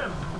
him.